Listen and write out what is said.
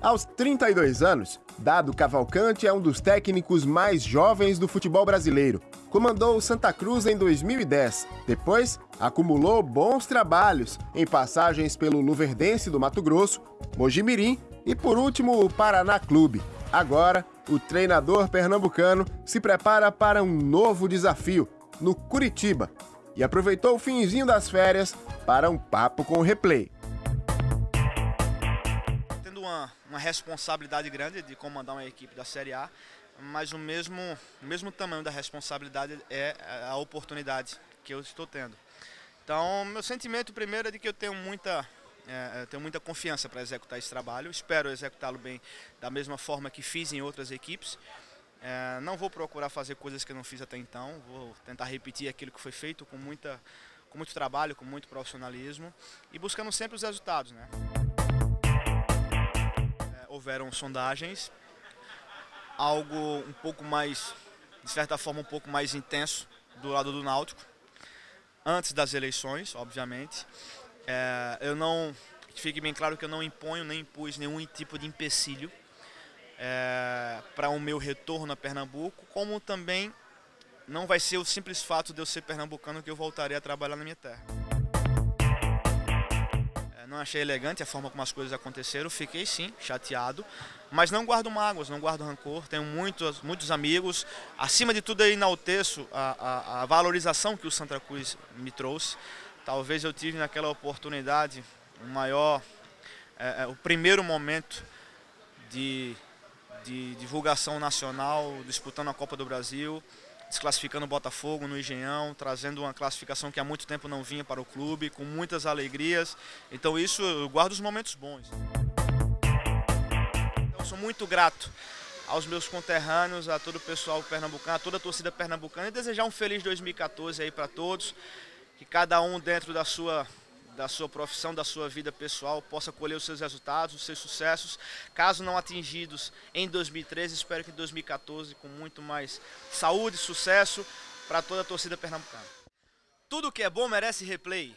Aos 32 anos, Dado Cavalcante é um dos técnicos mais jovens do futebol brasileiro. Comandou o Santa Cruz em 2010. Depois, acumulou bons trabalhos em passagens pelo Luverdense do Mato Grosso, Mojimirim e, por último, o Paraná Clube. Agora, o treinador pernambucano se prepara para um novo desafio no Curitiba e aproveitou o finzinho das férias para um papo com o replay. Uma, uma responsabilidade grande de comandar uma equipe da Série A, mas o mesmo, o mesmo tamanho da responsabilidade é a oportunidade que eu estou tendo. Então, meu sentimento primeiro é de que eu tenho muita é, tenho muita confiança para executar esse trabalho. Espero executá-lo bem da mesma forma que fiz em outras equipes. É, não vou procurar fazer coisas que eu não fiz até então. Vou tentar repetir aquilo que foi feito com, muita, com muito trabalho, com muito profissionalismo e buscando sempre os resultados. Né? Houveram sondagens, algo um pouco mais, de certa forma, um pouco mais intenso do lado do Náutico, antes das eleições, obviamente. É, eu não. Fique bem claro que eu não imponho nem impus nenhum tipo de empecilho é, para o meu retorno a Pernambuco, como também não vai ser o simples fato de eu ser pernambucano que eu voltarei a trabalhar na minha terra. Não achei elegante a forma como as coisas aconteceram, fiquei sim chateado, mas não guardo mágoas, não guardo rancor, tenho muitos, muitos amigos. Acima de tudo, eu enalteço a, a, a valorização que o Santa Cruz me trouxe. Talvez eu tive naquela oportunidade o maior, é, é, o primeiro momento de, de divulgação nacional, disputando a Copa do Brasil, desclassificando o Botafogo no Engenhão, trazendo uma classificação que há muito tempo não vinha para o clube, com muitas alegrias. Então isso eu guardo os momentos bons. Então, eu sou muito grato aos meus conterrâneos, a todo o pessoal pernambucano, a toda a torcida pernambucana e desejar um feliz 2014 aí para todos que cada um dentro da sua da sua profissão, da sua vida pessoal, possa colher os seus resultados, os seus sucessos. Caso não atingidos em 2013, espero que em 2014, com muito mais saúde e sucesso para toda a torcida pernambucana. Tudo que é bom merece replay.